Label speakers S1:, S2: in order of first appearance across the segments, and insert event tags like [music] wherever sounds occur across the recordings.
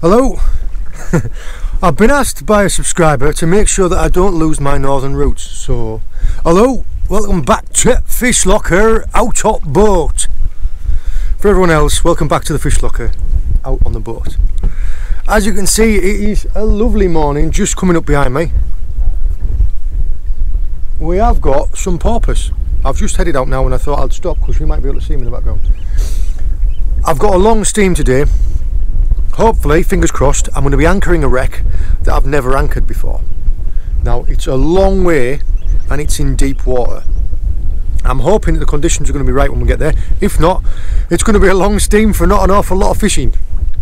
S1: Hello. [laughs] I've been asked by a subscriber to make sure that I don't lose my northern roots. So, hello, welcome back to Fish Locker out on boat. For everyone else, welcome back to the Fish Locker out on the boat. As you can see, it is a lovely morning just coming up behind me. We have got some porpoise. I've just headed out now and I thought I'd stop because we might be able to see them in the background. I've got a long steam today hopefully, fingers crossed, I'm going to be anchoring a wreck that I've never anchored before. Now, it's a long way and it's in deep water. I'm hoping that the conditions are going to be right when we get there. If not, it's going to be a long steam for not an awful lot of fishing.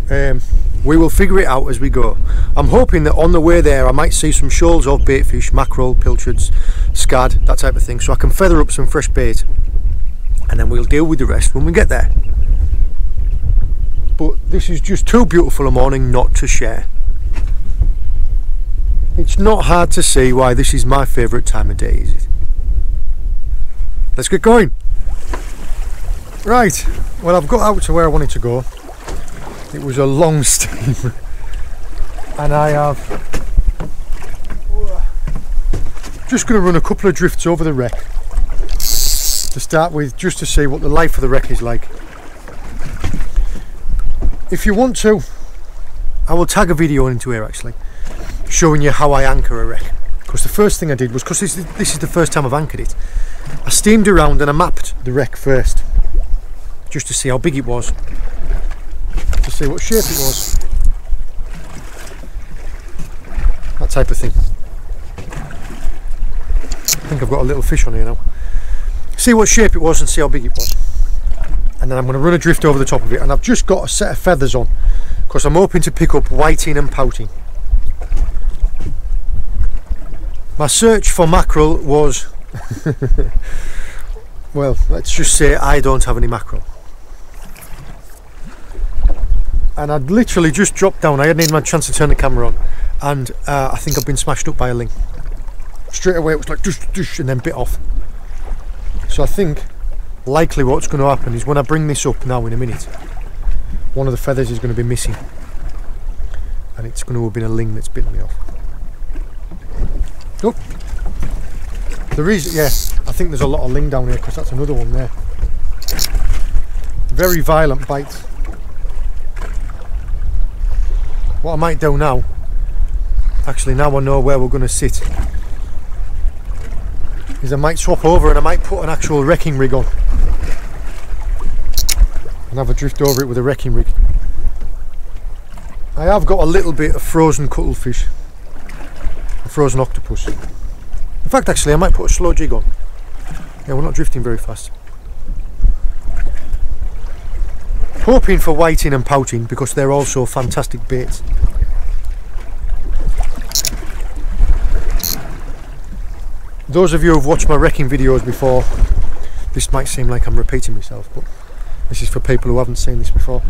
S1: Um, we will figure it out as we go. I'm hoping that on the way there I might see some shoals of baitfish, mackerel, pilchards, scad, that type of thing, so I can feather up some fresh bait and then we'll deal with the rest when we get there but this is just too beautiful a morning not to share. It's not hard to see why this is my favourite time of day, is it? Let's get going. Right, well I've got out to where I wanted to go. It was a long [laughs] steam and I have just going to run a couple of drifts over the wreck to start with just to see what the life of the wreck is like if you want to I will tag a video into here actually showing you how I anchor a wreck. Because the first thing I did was because this, this is the first time I've anchored it I steamed around and I mapped the wreck first just to see how big it was to see what shape it was. That type of thing. I think I've got a little fish on here now. See what shape it was and see how big it was and then I'm going to run a drift over the top of it and I've just got a set of feathers on because I'm hoping to pick up whiting and pouting. My search for mackerel was [laughs] well let's just say I don't have any mackerel. And I'd literally just dropped down I hadn't even had a chance to turn the camera on and uh, I think I've been smashed up by a ling straight away it was like dush, dush, and then bit off. So I think likely what's going to happen is when I bring this up now in a minute one of the feathers is going to be missing. And it's going to have been a ling that's bitten me off. Oh the reason yes I think there's a lot of ling down here because that's another one there. Very violent bites what I might do now actually now I know where we're going to sit is I might swap over and I might put an actual wrecking rig on and have a drift over it with a wrecking rig. I have got a little bit of frozen cuttlefish, a frozen octopus. In fact actually I might put a slow jig on. Yeah we're not drifting very fast. Hoping for whiting and pouting because they're also fantastic baits. Those of you who've watched my wrecking videos before, this might seem like I'm repeating myself, but this is for people who haven't seen this before.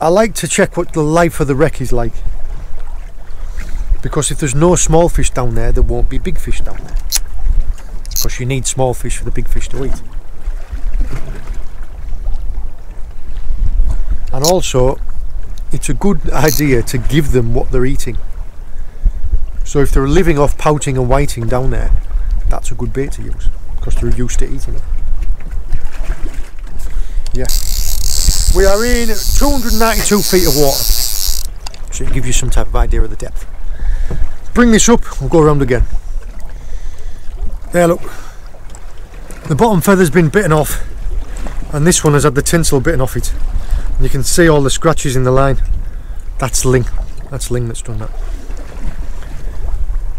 S1: I like to check what the life of the wreck is like. Because if there's no small fish down there, there won't be big fish down there. Because you need small fish for the big fish to eat. And also, it's a good idea to give them what they're eating. So if they're living off pouting and whiting down there, that's a good bait to use because they're used to eating it. Yeah. We are in 292 feet of water. So it gives you some type of idea of the depth. Bring this up, we'll go around again. There look. The bottom feather's been bitten off and this one has had the tinsel bitten off it. And you can see all the scratches in the line. That's Ling. That's Ling that's done that.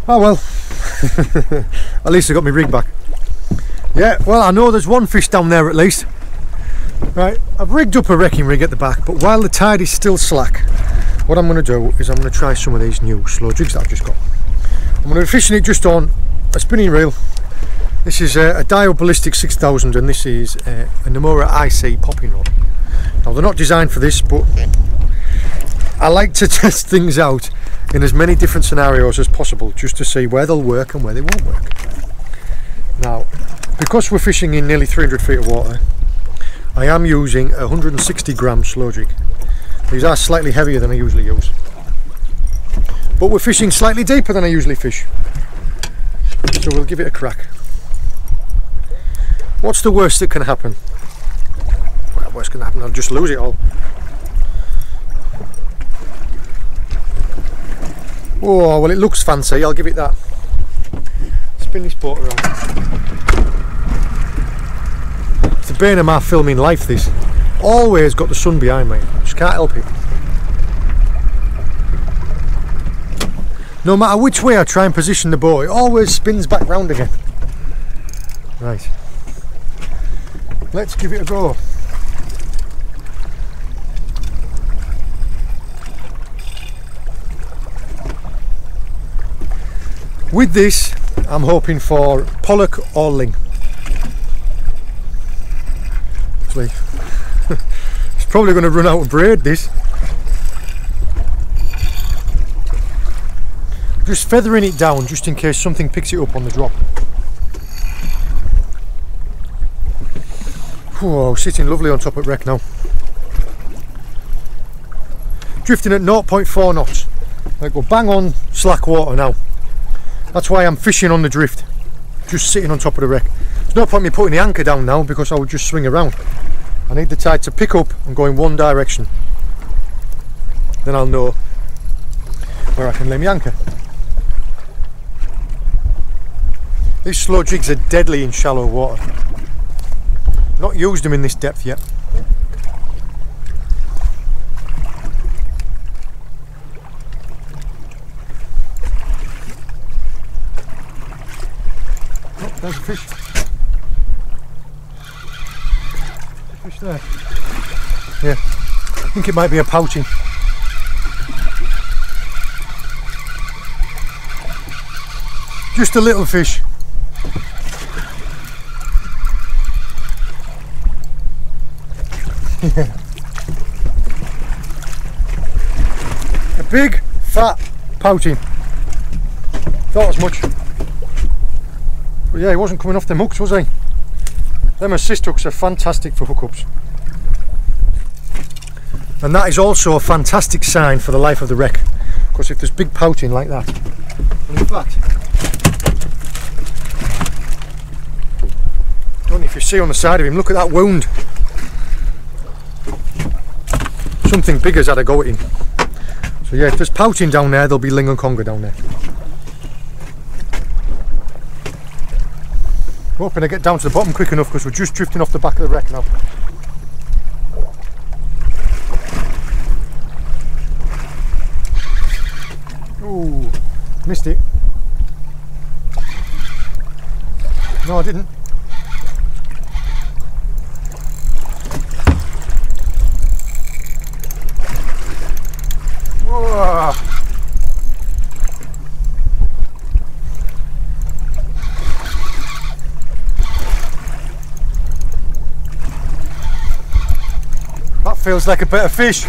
S1: Oh well, [laughs] at least I got my rig back. Yeah, well I know there's one fish down there at least. Right, I've rigged up a wrecking rig at the back, but while the tide is still slack, what I'm going to do is I'm going to try some of these new slow jigs that I've just got. I'm going to be fishing it just on a spinning reel. This is a, a Ballistic 6000 and this is a, a Nomura IC popping rod. Now they're not designed for this, but I like to [laughs] test things out in as many different scenarios as possible just to see where they'll work and where they won't work. Now, because we're fishing in nearly 300 feet of water, I am using a 160 gram slow jig. These are slightly heavier than I usually use. But we're fishing slightly deeper than I usually fish. So we'll give it a crack. What's the worst that can happen? Well, worst can happen, I'll just lose it all. Oh, well it looks fancy, I'll give it that. Spin this boat around. Bane of my filming life this. Always got the sun behind me, just can't help it. No matter which way I try and position the boat, it always spins back round again. Right. Let's give it a go. With this, I'm hoping for pollock or ling. Actually, [laughs] it's probably going to run out of braid this. Just feathering it down just in case something picks it up on the drop. Whoa, sitting lovely on top of wreck now. Drifting at 0.4 knots. I go bang on slack water now. That's why I'm fishing on the drift, just sitting on top of the wreck. There's no point me putting the anchor down now because I would just swing around. I need the tide to pick up and go in one direction. Then I'll know where I can lay my anchor. These slow jigs are deadly in shallow water. Not used them in this depth yet. Oh, There's a fish. Fish there. Yeah. I think it might be a pouting. Just a little fish. yeah. [laughs] A big, fat pouting. Thought as much. But yeah, he wasn't coming off the hooks, was he? Them assist hooks are fantastic for hookups. And that is also a fantastic sign for the life of the wreck. Because if there's big pouting like that, and in fact, don't know if you see on the side of him, look at that wound. Something big has had a go at him. So yeah, if there's pouting down there, there'll be ling and conger down there. Hoping to get down to the bottom quick enough because we're just drifting off the back of the wreck now. Ooh, missed it. No, I didn't. Whoa. Feels like a bit of fish.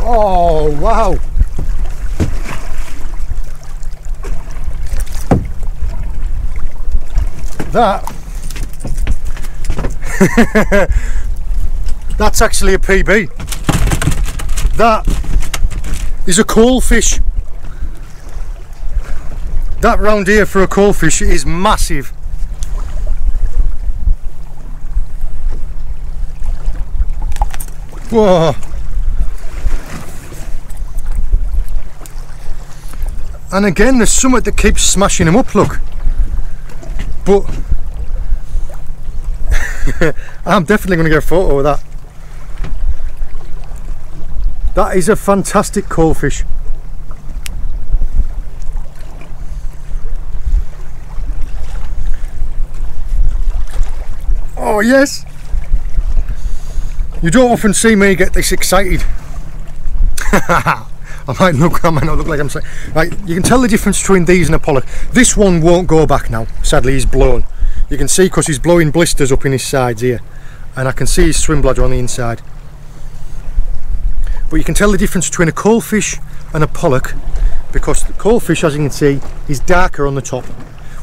S1: Oh, wow. That [laughs] That's actually a PB. That is a coal fish. That round here for a coal fish is massive. Whoa. And again, there's something that keeps smashing them up, look. But I'm definitely going to get a photo of that. That is a fantastic coal fish. Oh yes! You don't often see me get this excited. [laughs] I might look, I might not look like I'm saying. Right, you can tell the difference between these and a pollock. This one won't go back now. Sadly, he's blown. You can see because he's blowing blisters up in his sides here and I can see his swim bladder on the inside. But you can tell the difference between a coalfish and a pollock because the coalfish as you can see is darker on the top.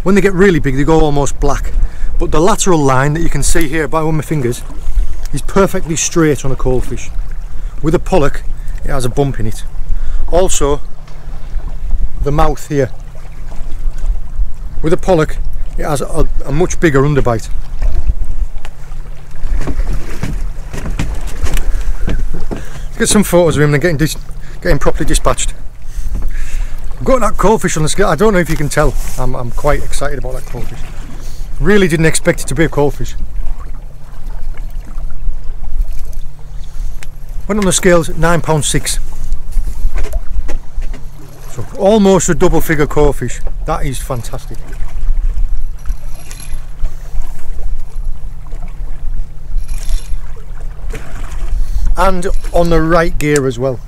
S1: When they get really big they go almost black but the lateral line that you can see here by one of my fingers is perfectly straight on a coalfish. With a pollock it has a bump in it. Also the mouth here. With a pollock it has a, a much bigger underbite. get some photos of him and getting getting properly dispatched. I've got that coalfish on the scale. I don't know if you can tell. I'm, I'm quite excited about that coalfish. Really didn't expect it to be a coalfish. Went on the scales at nine pound six. So almost a double figure coalfish. That is fantastic. And on the right gear as well.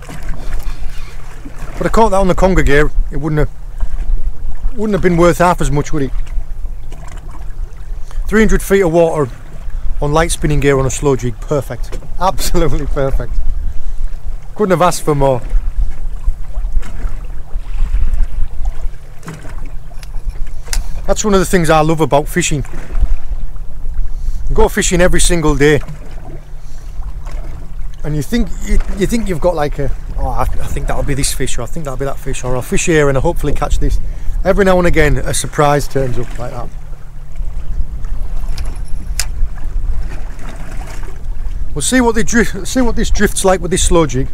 S1: But I caught that on the conger gear, it wouldn't have wouldn't have been worth half as much, would it? 300 feet of water on light spinning gear on a slow jig, perfect. [laughs] Absolutely perfect. Couldn't have asked for more. That's one of the things I love about fishing. go fishing every single day and you think you, you think you've got like a oh I, I think that'll be this fish or I think that'll be that fish or I'll fish here and I'll hopefully catch this. Every now and again a surprise turns up like that. We'll see what they drift see what this drifts like with this slow jig.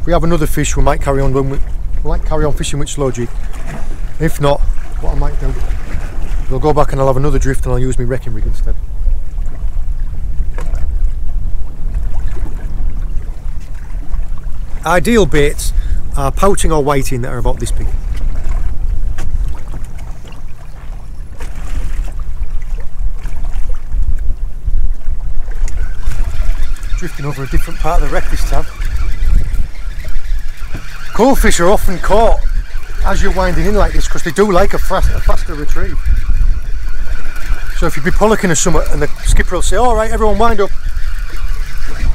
S1: If we have another fish we might carry on when we, we might carry on fishing with slow jig. If not what I might do we'll go back and I'll have another drift and I'll use my wrecking rig instead Ideal baits are pouting or whiting that are about this big. Drifting over a different part of the wreck this time. Coalfish are often caught as you're winding in like this because they do like a, fast, a faster retrieve. So if you'd be pollocking or something and the skipper will say, all right, everyone wind up,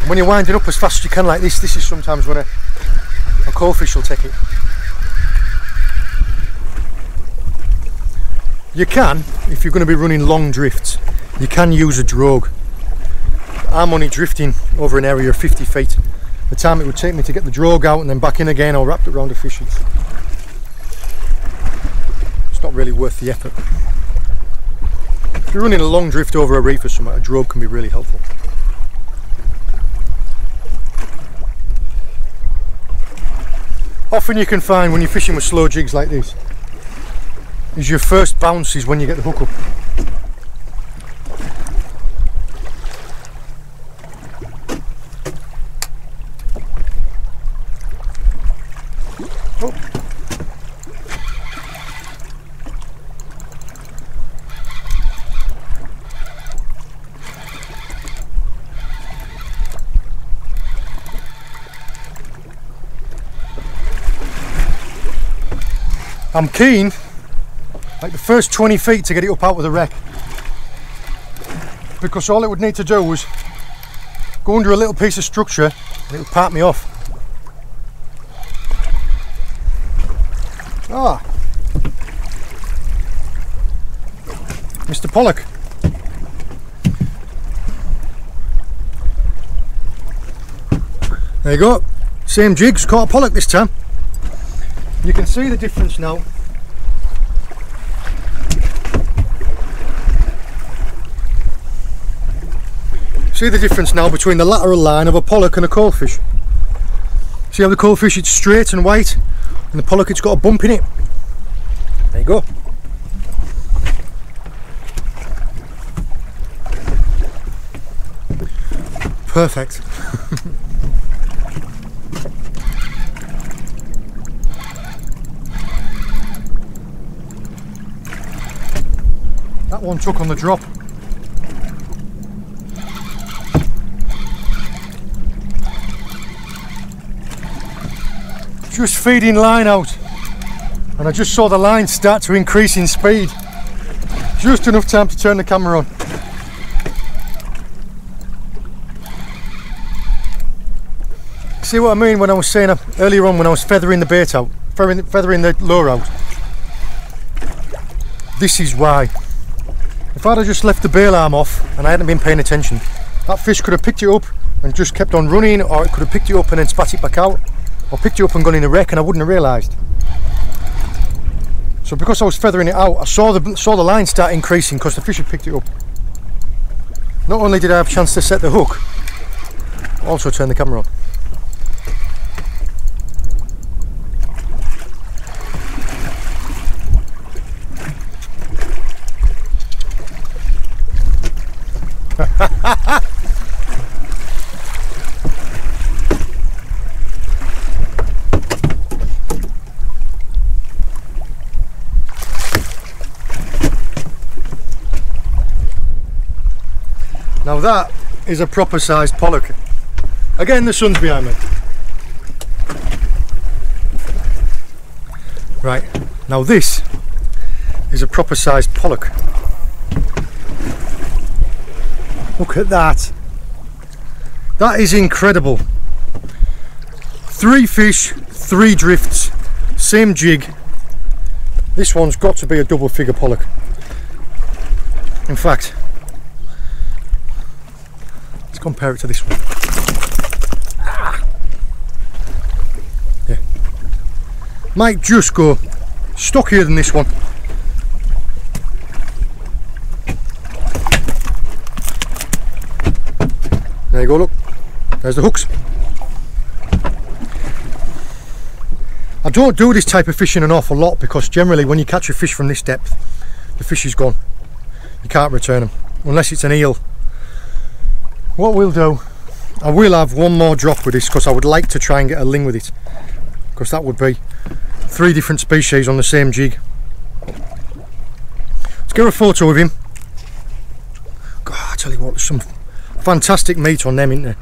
S1: when you're winding up as fast as you can like this, this is sometimes when a, a coalfish will take it. You can, if you're going to be running long drifts, you can use a drogue. I'm only drifting over an area of 50 feet. The time it would take me to get the drogue out and then back in again or wrapped it around a fish, it's, it's not really worth the effort. If you're running a long drift over a reef or something, a drogue can be really helpful. Often you can find when you're fishing with slow jigs like this is your first bounce is when you get the hook up I'm keen, like the first 20 feet to get it up out of the wreck. Because all it would need to do was go under a little piece of structure and it would part me off. Ah, Mr. Pollock. There you go, same jigs, caught a pollock this time. You can see the difference now. See the difference now between the lateral line of a pollock and a coalfish. See how the coalfish it's straight and white and the pollock it's got a bump in it. There you go. Perfect. [laughs] That one took on the drop. Just feeding line out and I just saw the line start to increase in speed. Just enough time to turn the camera on. See what I mean when I was saying earlier on when I was feathering the bait out, feathering, feathering the lure out? This is why. If I'd have just left the bail arm off and I hadn't been paying attention, that fish could have picked it up and just kept on running or it could have picked it up and then spat it back out or picked it up and gone in a wreck and I wouldn't have realised. So because I was feathering it out, I saw the saw the line start increasing because the fish had picked it up. Not only did I have a chance to set the hook, also turn the camera on. [laughs] Now that is a proper sized pollock. Again, the sun's behind me. Right, now this is a proper sized pollock. Look at that. That is incredible. Three fish, three drifts, same jig. This one's got to be a double figure pollock. In fact, let's compare it to this one. Ah. Yeah. Might just go stockier than this one. There you go, look. There's the hooks. I don't do this type of fishing an awful lot because generally when you catch a fish from this depth, the fish is gone. You can't return them, unless it's an eel. What we'll do, I will have one more drop with this because I would like to try and get a ling with it. Because that would be three different species on the same jig. Let's get a photo of him. God, I tell you what, there's some fantastic meat on them, isn't there?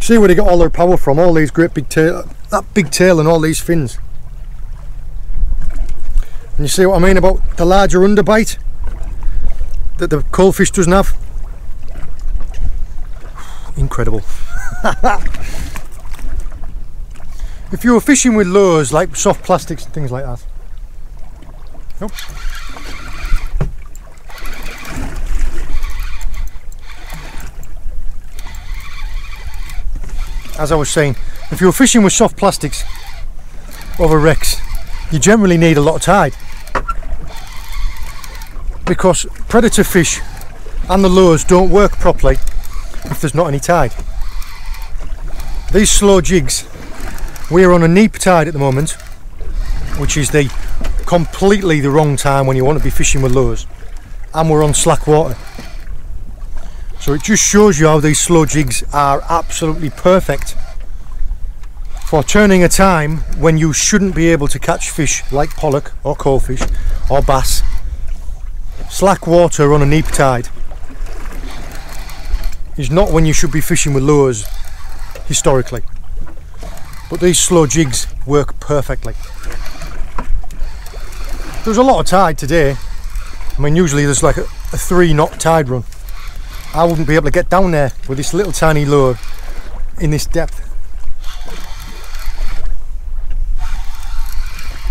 S1: See where they got all their power from, all these great big tail, that big tail and all these fins. And you see what I mean about the larger underbite that the coalfish doesn't have? [sighs] Incredible. [laughs] if you were fishing with lures like soft plastics and things like that. Nope. As I was saying, if you're fishing with soft plastics over wrecks, you generally need a lot of tide because predator fish and the lures don't work properly if there's not any tide. These slow jigs, we're on a neap tide at the moment, which is the completely the wrong time when you want to be fishing with lures, and we're on slack water. So it just shows you how these slow jigs are absolutely perfect for turning a time when you shouldn't be able to catch fish like pollock or coalfish or bass. Slack water on a neap tide is not when you should be fishing with lures historically. But these slow jigs work perfectly. There's a lot of tide today. I mean usually there's like a, a three knot tide run. I wouldn't be able to get down there with this little tiny lure in this depth.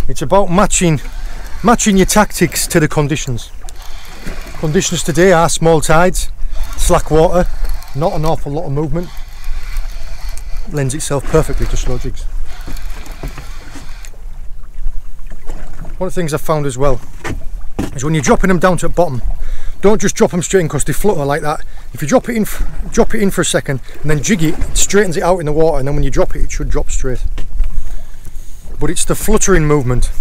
S1: It's about matching matching your tactics to the conditions. Conditions today are small tides, slack water, not an awful lot of movement. Lends itself perfectly to slow jigs. One of the things I've found as well is when you're dropping them down to the bottom, don't just drop them straight in because they flutter like that. If you drop it in, drop it in for a second and then jig it, it straightens it out in the water, and then when you drop it, it should drop straight. But it's the fluttering movement.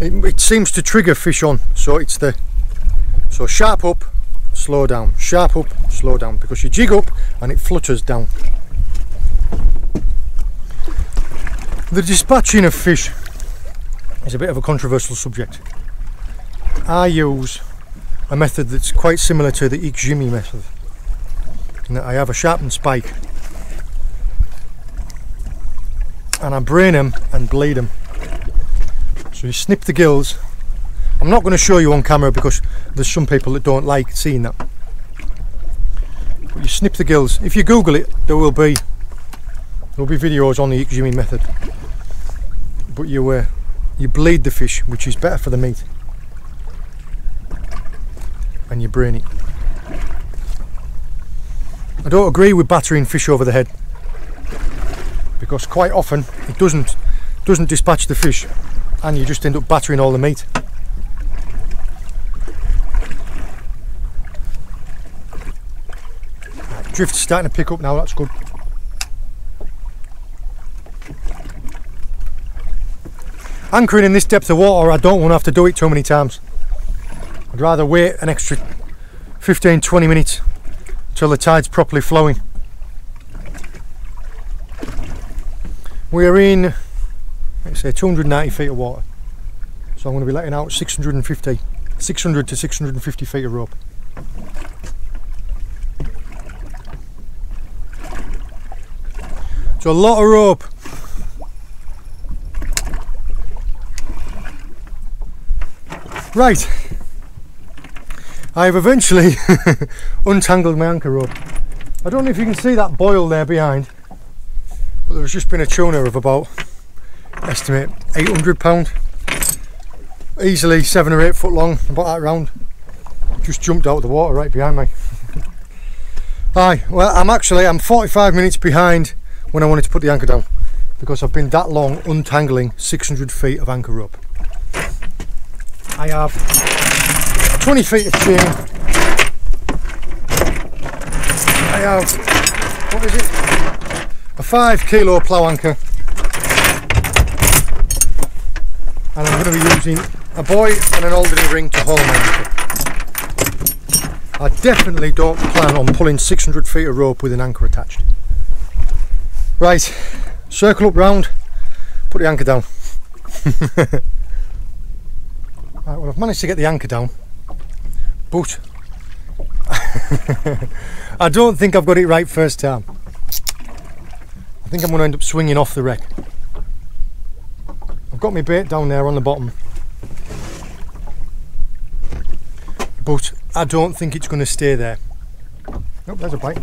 S1: It, it seems to trigger fish on, so it's the so sharp up, slow down, sharp up, slow down, because you jig up and it flutters down. The dispatching of fish is a bit of a controversial subject. I use a method that's quite similar to the Ikejime method. In that I have a sharpened spike and I brain them and bleed them. So you snip the gills. I'm not going to show you on camera because there's some people that don't like seeing that. But you snip the gills. If you Google it, there will be there will be videos on the exhuming method. But you uh, you bleed the fish, which is better for the meat, and you brain it. I don't agree with battering fish over the head because quite often it doesn't doesn't dispatch the fish and you just end up battering all the meat. Drift's starting to pick up now, that's good. Anchoring in this depth of water, I don't want to have to do it too many times. I'd rather wait an extra 15-20 minutes till the tide's properly flowing. We're in, let's say 290 feet of water. So I'm going to be letting out 650, 600 to 650 feet of rope. So a lot of rope. Right. I've eventually [laughs] untangled my anchor rope. I don't know if you can see that boil there behind, but there's just been a tuna of about, estimate, 800 pound. Easily seven or eight foot long, about that round. Just jumped out of the water right behind me. [laughs] Hi, well I'm actually, I'm 45 minutes behind when I wanted to put the anchor down because I've been that long untangling 600 feet of anchor rope. I have 20 feet of chain. I have, what is it? A 5 kilo plough anchor. And I'm going to be using a buoy and an Alderney ring to haul my anchor. I definitely don't plan on pulling 600 feet of rope with an anchor attached. Right, circle up round, put the anchor down. [laughs] right, well I've managed to get the anchor down, but [laughs] I don't think I've got it right first time. I think I'm going to end up swinging off the wreck. I've got my bait down there on the bottom, but I don't think it's going to stay there. Oh, there's a bite.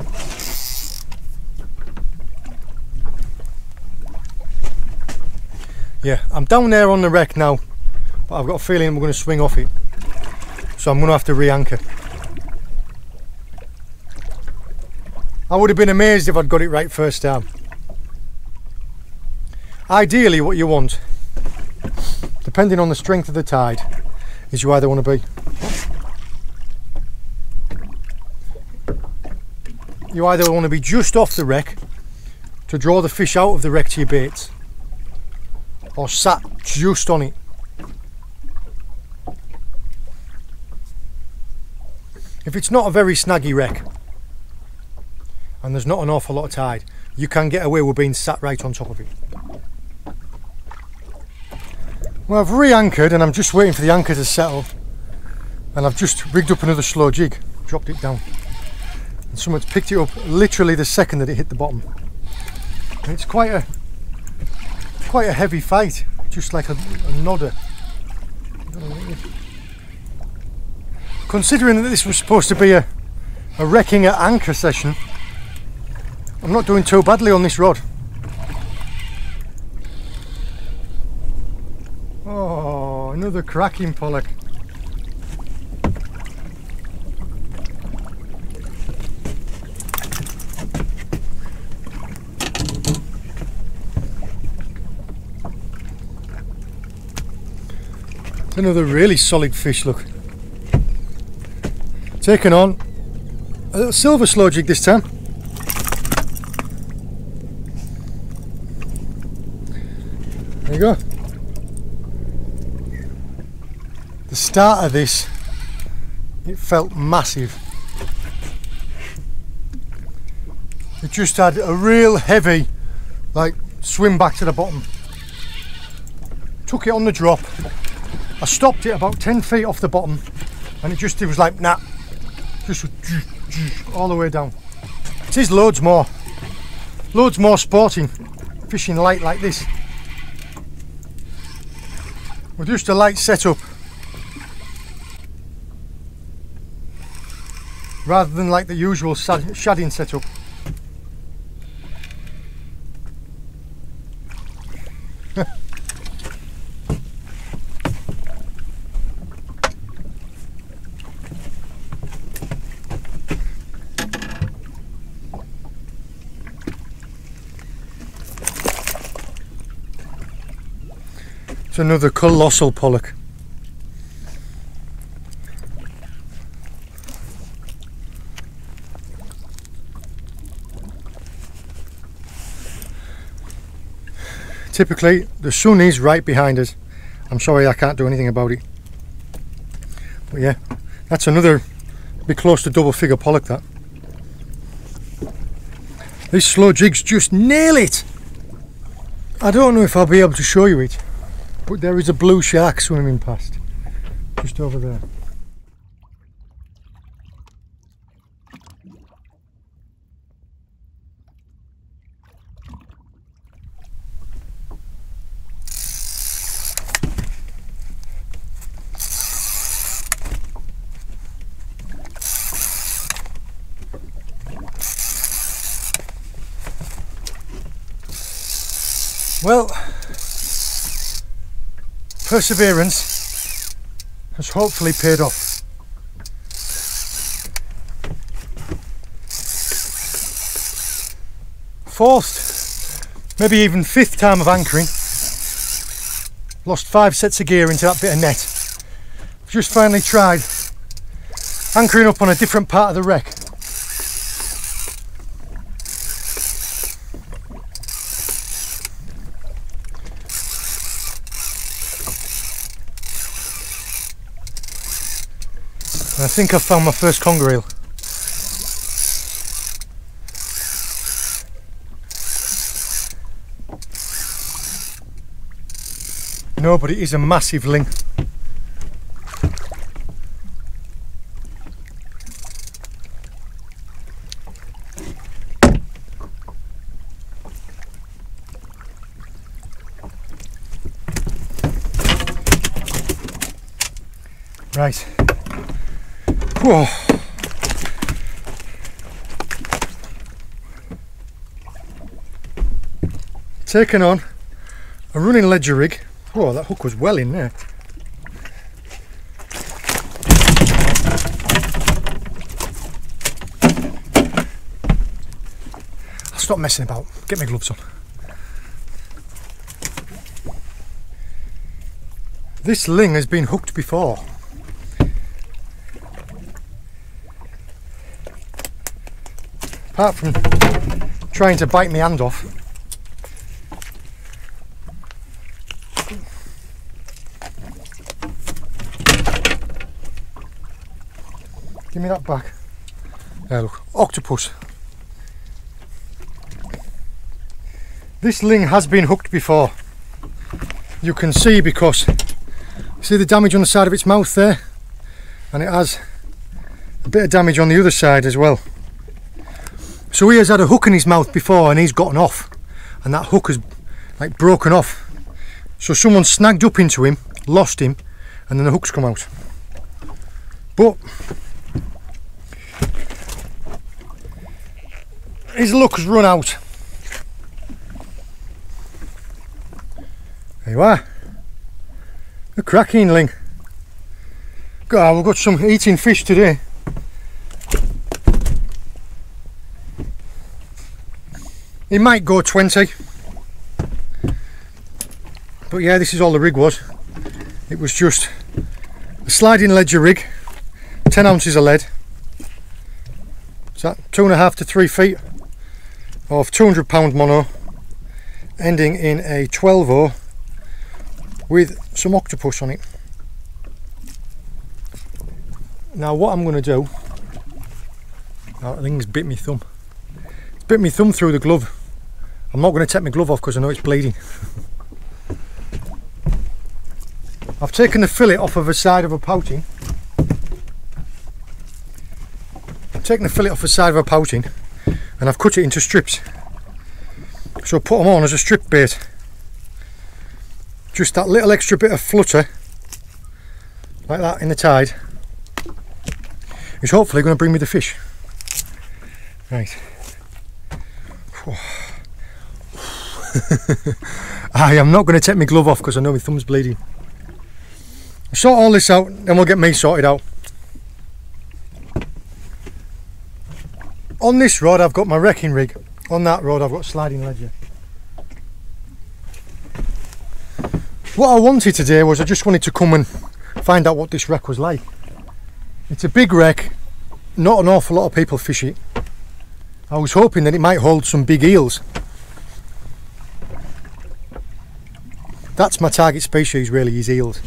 S1: yeah I'm down there on the wreck now but I've got a feeling I'm going to swing off it so I'm going to have to re-anchor. I would have been amazed if I'd got it right first time. Ideally what you want depending on the strength of the tide is you either want to be. You either want to be just off the wreck to draw the fish out of the wreck to your baits or sat just on it. If it's not a very snaggy wreck and there's not an awful lot of tide, you can get away with being sat right on top of it. Well, I've re-anchored and I'm just waiting for the anchor to settle and I've just rigged up another slow jig, dropped it down. And someone's picked it up literally the second that it hit the bottom. And it's quite a quite a heavy fight, just like a, a nodder. Considering that this was supposed to be a, a wrecking at anchor session, I'm not doing too badly on this rod. Oh, another cracking pollock. Another really solid fish, look. Taken on a little silver slow jig this time. There you go. The start of this, it felt massive. It just had a real heavy, like, swim back to the bottom. Took it on the drop, I stopped it about 10 feet off the bottom and it just it was like nah just all the way down. It is loads more, loads more sporting fishing light like this. With just a light setup. Rather than like the usual shadding setup. It's another colossal pollock. Typically the sun is right behind us. I'm sorry I can't do anything about it. But yeah, that's another be close to double figure pollock that. These slow jigs just nail it. I don't know if I'll be able to show you it. But there is a blue shark swimming past, just over there. Well, perseverance has hopefully paid off. Fourth, maybe even fifth time of anchoring. Lost five sets of gear into that bit of net. Just finally tried anchoring up on a different part of the wreck think I've found my first conger eel. No, but it is a massive ling. Right. Whoa. Taken on a running ledger rig. Whoa, that hook was well in there. I'll stop messing about. Get my gloves on. This ling has been hooked before. Apart from trying to bite my hand off. Give me that back. There look octopus. This ling has been hooked before. You can see because see the damage on the side of its mouth there? And it has a bit of damage on the other side as well so he has had a hook in his mouth before and he's gotten off and that hook has like broken off. So someone snagged up into him, lost him and then the hook's come out. But his luck has run out. There you are. A cracking. God, we've got some eating fish today. It might go 20. But yeah, this is all the rig was. It was just a sliding ledger rig, 10 ounces of lead. That two and a half to three feet of 200 pound mono, ending in a 12 with some octopus on it. Now what I'm going to do, oh, that thing's bit me thumb. It's bit me thumb through the glove. I'm not going to take my glove off because I know it's bleeding. I've taken the fillet off of the side of a pouting. I've taken the fillet off the side of a pouting and I've cut it into strips. So put them on as a strip bait. Just that little extra bit of flutter, like that in the tide, is hopefully going to bring me the fish. Right. [laughs] I am not going to take my glove off because I know my thumb's bleeding. Sort all this out, then we'll get me sorted out. On this rod I've got my wrecking rig. On that rod I've got sliding ledger. What I wanted today was I just wanted to come and find out what this wreck was like. It's a big wreck, not an awful lot of people fish it. I was hoping that it might hold some big eels. That's my target species really, is eels.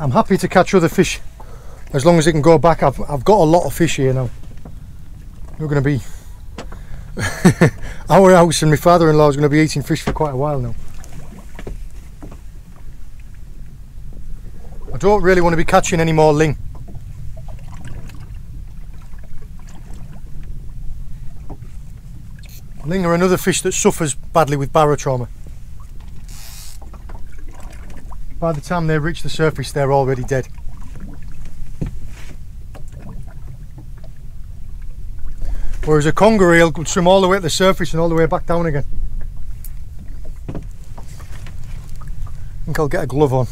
S1: I'm happy to catch other fish as long as it can go back. I've, I've got a lot of fish here now. We're going to be [laughs] our house and my father-in-law is going to be eating fish for quite a while now. I don't really want to be catching any more ling. Ling are another fish that suffers badly with barotrauma. By the time they reach the surface they're already dead. Whereas a conger eel could swim all the way to the surface and all the way back down again. I think I'll get a glove on.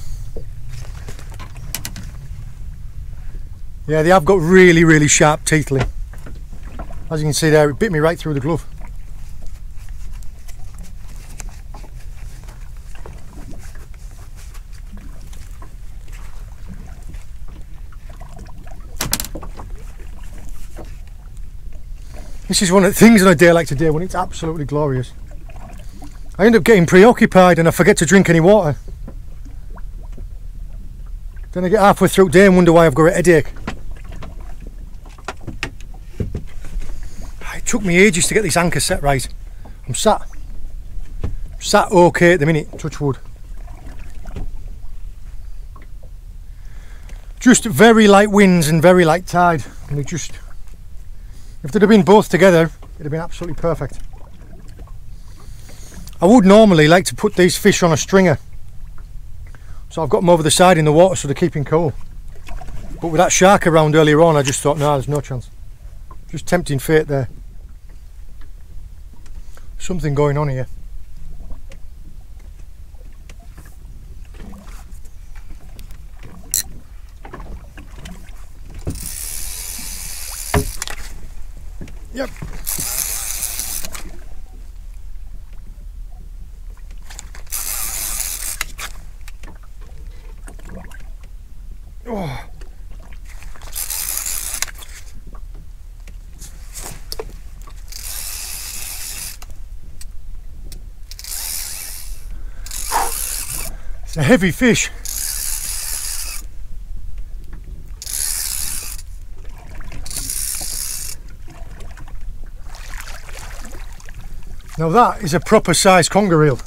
S1: Yeah, they have got really, really sharp teeth, Lee. As you can see there, it bit me right through the glove. This is one of the things on a day like today when it's absolutely glorious. I end up getting preoccupied and I forget to drink any water. Then I get halfway through the day and wonder why I've got a headache. Ah, it took me ages to get this anchor set right. I'm sat, sat okay at the minute, touch wood. Just very light winds and very light tide and just if they'd have been both together, it'd have been absolutely perfect. I would normally like to put these fish on a stringer. So I've got them over the side in the water so they're keeping cool. But with that shark around earlier on, I just thought, no, there's no chance. Just tempting fate there. Something going on here. Oh. It's a heavy fish. Now that is a proper size conger eel.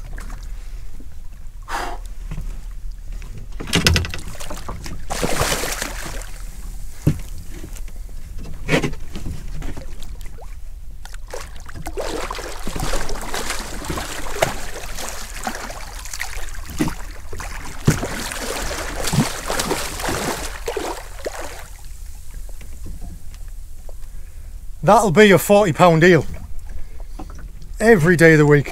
S1: That'll be a 40 pound eel every day of the week.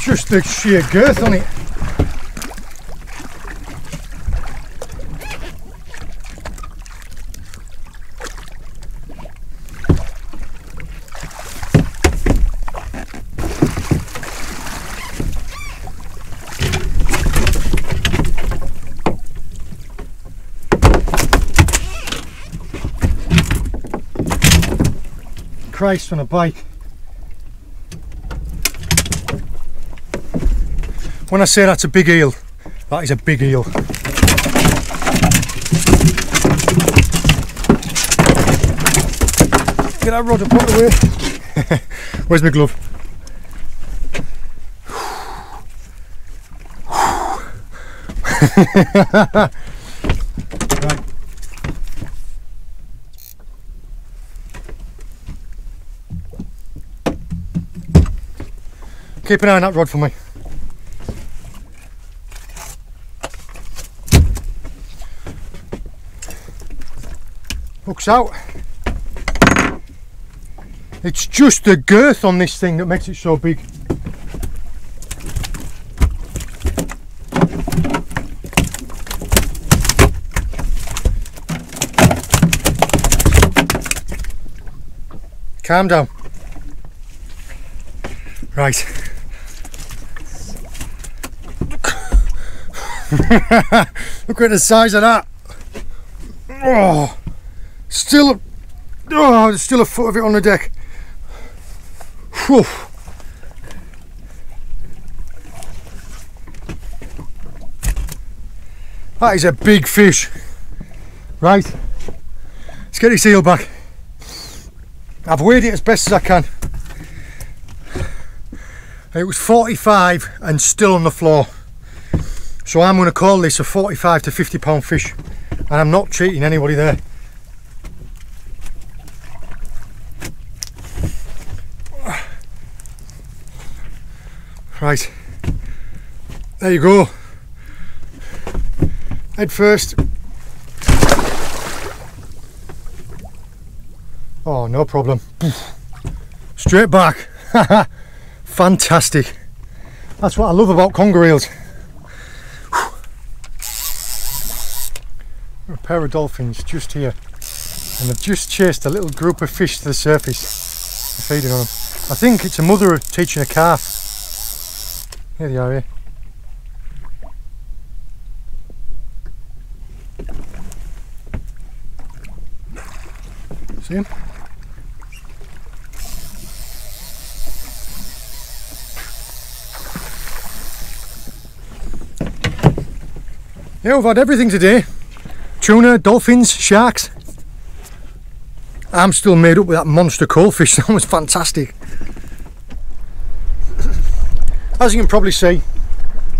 S1: Just the sheer girth on it. Christ on a bike. When I say that's a big eel, that is a big eel. Get that rod up out the way. [laughs] Where's my glove? Keep an eye on that rod for me. Hooks out. It's just the girth on this thing that makes it so big. Calm down. Right. [laughs] Look at the size of that. Oh, still, oh, there's still a foot of it on the deck. Whew. That is a big fish. Right, let's get this eel back. I've weighed it as best as I can. It was 45 and still on the floor. So I'm going to call this a 45 to 50 pound fish. And I'm not cheating anybody there. Right, there you go. Head first. Oh, no problem. Straight back. [laughs] Fantastic. That's what I love about conger eels. Pair of dolphins just here. And they've just chased a little group of fish to the surface. They're feeding on them. I think it's a mother teaching a calf. Here they are here. See him? Yeah, we've had everything today. Tuna, dolphins, sharks. I'm still made up with that monster coalfish, [laughs] that was fantastic. As you can probably see,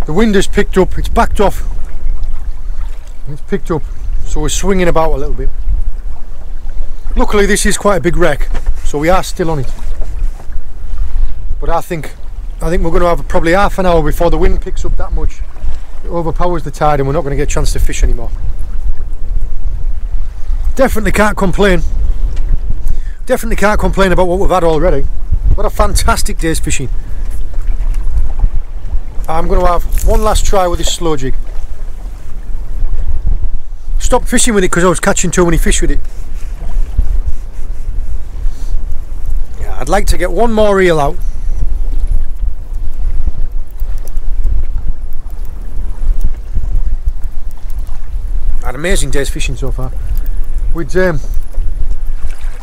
S1: the wind has picked up, it's backed off. It's picked up, so we're swinging about a little bit. Luckily this is quite a big wreck, so we are still on it. But I think I think we're going to have probably half an hour before the wind picks up that much it overpowers the tide and we're not going to get a chance to fish anymore. Definitely can't complain. Definitely can't complain about what we've had already. What a fantastic day's fishing. I'm going to have one last try with this slow jig. Stopped fishing with it because I was catching too many fish with it. Yeah, I'd like to get one more reel out an amazing day's fishing so far. We'd um,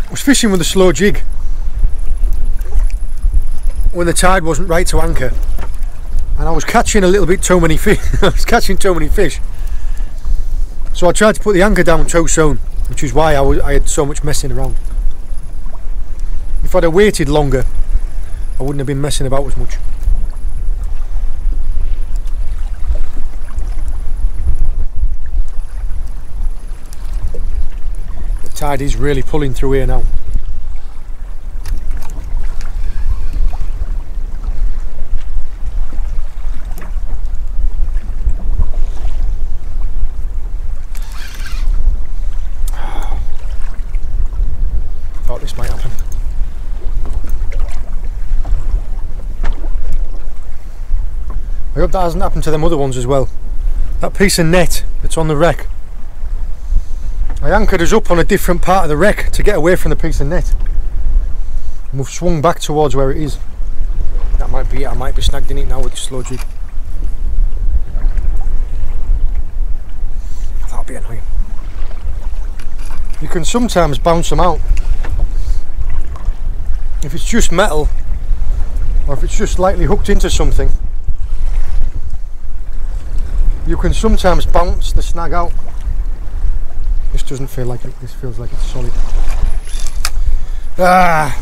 S1: was fishing with a slow jig when the tide wasn't right to anchor, and I was catching a little bit too many fish. [laughs] I was catching too many fish, so I tried to put the anchor down too soon, which is why I, was, I had so much messing around. If I'd have waited longer, I wouldn't have been messing about as much. Tide is really pulling through here now. [sighs] Thought this might happen. I hope that hasn't happened to them other ones as well. That piece of net that's on the wreck I anchored us up on a different part of the wreck to get away from the piece of net. And we've swung back towards where it is. That might be it, I might be snagged in it now with the slow jig. That'll be annoying. You can sometimes bounce them out. If it's just metal, or if it's just lightly hooked into something, you can sometimes bounce the snag out. This doesn't feel like it, this feels like it's solid. Ah,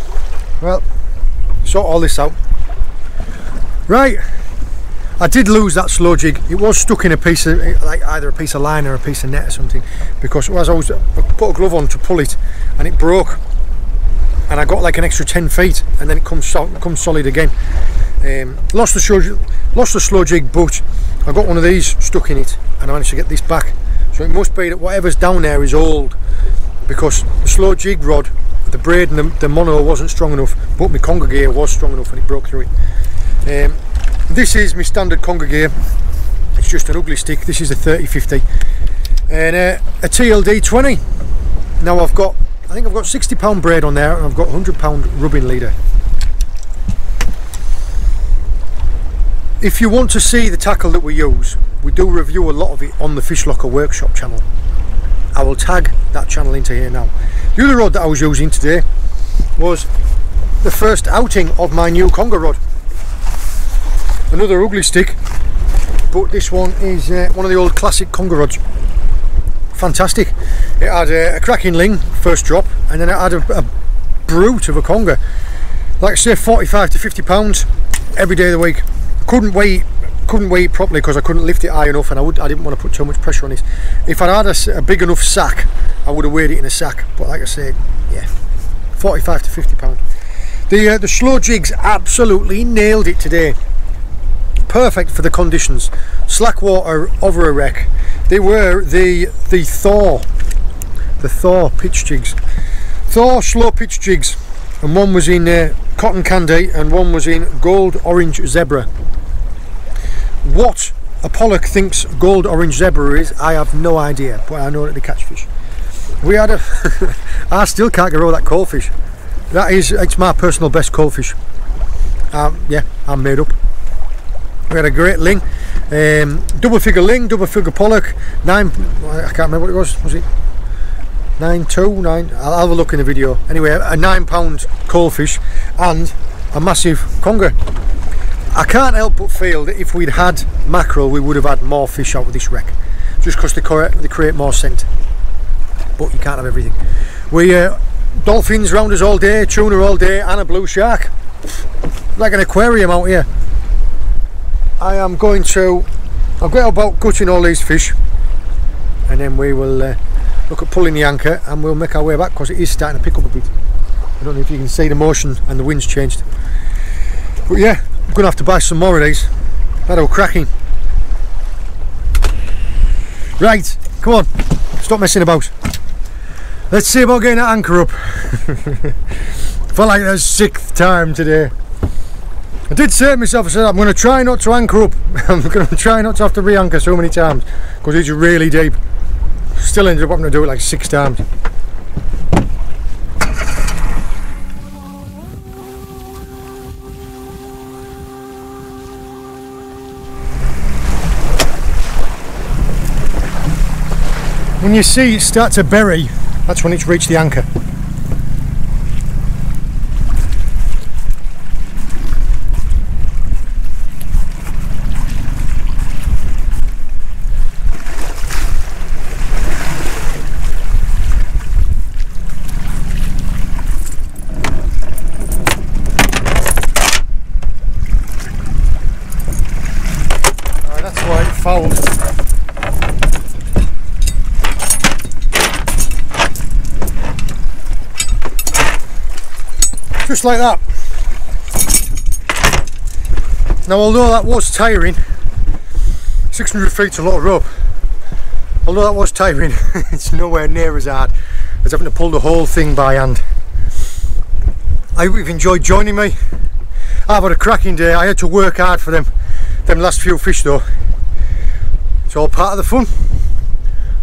S1: well, sort all this out. Right, I did lose that slow jig. It was stuck in a piece of, like either a piece of line or a piece of net or something, because as I was, I put a glove on to pull it, and it broke, and I got like an extra 10 feet, and then it comes, comes solid again. Um, lost the slow, lost the slow jig, but I got one of these stuck in it, and I managed to get this back so it must be that whatever's down there is old because the slow jig rod, the braid and the, the mono wasn't strong enough, but my conger gear was strong enough and it broke through it. Um, this is my standard conger gear. It's just an Ugly Stik. This is a 3050 and uh, a TLD 20. Now I've got, I think I've got 60 pound braid on there and I've got 100 pound rubbing leader. If you want to see the tackle that we use, we do review a lot of it on the Fish Locker Workshop channel. I will tag that channel into here now. The other rod that I was using today was the first outing of my new conger rod. Another Ugly Stik, but this one is uh, one of the old classic conger rods. Fantastic. It had a, a cracking ling, first drop, and then it had a, a brute of a conger. Like I say, 45 to 50 pounds every day of the week couldn't weigh couldn't weigh it properly because I couldn't lift it high enough and I would I didn't want to put too much pressure on it if I had a, a, big enough sack I would have weighed it in a sack but like I said yeah 45 to 50 pound the uh, the slow jigs absolutely nailed it today. Perfect for the conditions. Slack water over a wreck. They were the the Thor the Thor pitch jigs. Thor slow pitch jigs and one was in uh, cotton candy and one was in gold orange zebra what a pollock thinks gold orange zebra is, I have no idea, but I know that they catch fish. We had a, [laughs] I still can't get over that coalfish. That is, it's my personal best coalfish. Um, yeah, I'm made up. We had a great ling, um, double figure ling, double figure pollock, nine, I can't remember what it was, was it? Nine two, nine, I'll have a look in the video. Anyway, a nine pound coalfish and a massive conger. I can't help but feel that if we'd had mackerel we would have had more fish out of this wreck. Just because they, they create more scent. But you can't have everything. We uh, dolphins round us all day tuna all day and a blue shark. Like an aquarium out here. I am going to I'll get about gutting all these fish. And then we will uh, look at pulling the anchor and we'll make our way back because it is starting to pick up a bit. I don't know if you can see the motion and the wind's changed. But yeah I'm gonna have to buy some more of these. That all cracking. Right, come on, stop messing about. Let's see about getting that anchor up. [laughs] Felt like the sixth time today. I did say to myself, I said I'm going to try not to anchor up. [laughs] I'm going to try not to have to re-anchor so many times because it's really deep. Still ended up having to do it like six times. When you see it start to bury, that's when it's reached the anchor. that's why it fouled. Just like that. Now although that was tiring 600 feet's a lot of rope. Although that was tiring [laughs] it's nowhere near as hard as having to pull the whole thing by hand. I hope you've enjoyed joining me. I've had a cracking day. I had to work hard for them them last few fish though. It's all part of the fun.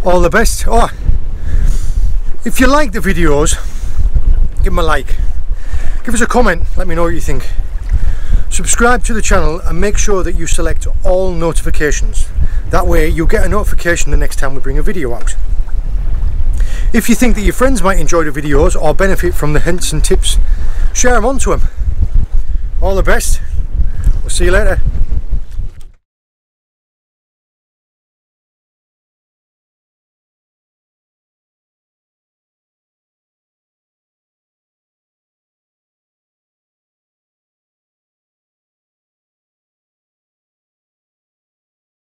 S1: All the best. Oh if you like the videos give them a like give us a comment. Let me know what you think. Subscribe to the channel and make sure that you select all notifications. That way you'll get a notification the next time we bring a video out. If you think that your friends might enjoy the videos or benefit from the hints and tips share them on to them all the best. We'll see you later